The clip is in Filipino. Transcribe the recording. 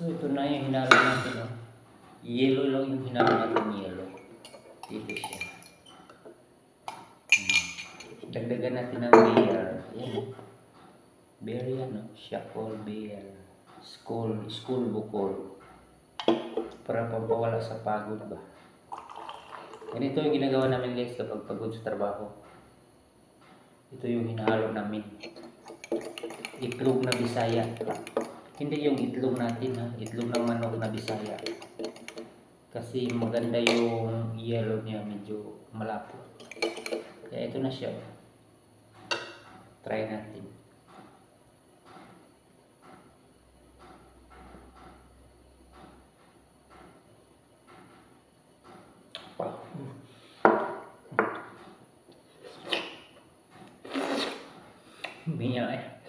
So ito na yung hinalo natin. Oh. Yellow lang yung hinalo natin yellow. Dito siya. Hmm. Dagdagan natin ng beer. Yan. oh. Beer yan, no? Shackle beer. School, school bukol. Para pampawala sa pagod ba. Ganito yung ginagawa namin guys kapag pagod sa trabaho. Ito yung hinahalo namin. Itlog na bisaya. Hindi yung itlog natin ha. Itlog ng manok na bisaya. Kasi maganda yung yellow niya. Medyo malapot. Kaya ito na siya. Oh. Try natin. Wow. Minyak eh.